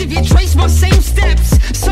if you trace my same steps. So